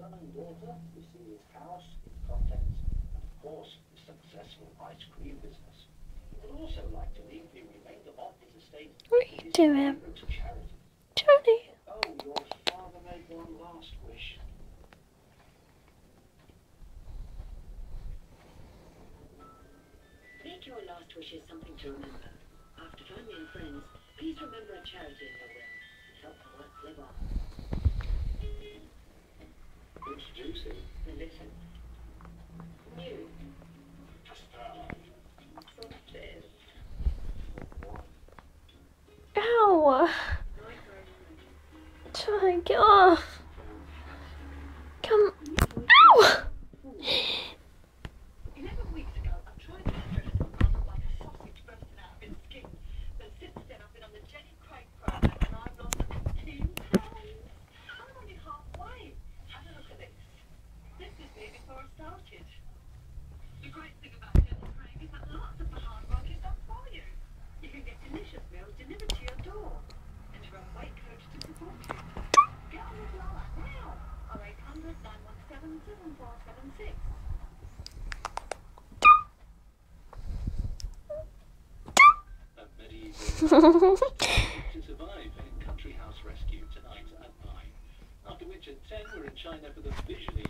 son and daughter, we see his house, its contents, and of course, his successful ice cream business. He would also like to leave the remainder of his estate What are you his doing? favourite charity. Johnny. Oh, your father made one last wish. Make your last wishes something to remember. After family and friends, please remember a charity in your will and help the work live on. Ow. Johnny, get off. Come. To survive in Country House Rescue tonight at 9. After which at 10 we're in China for the visually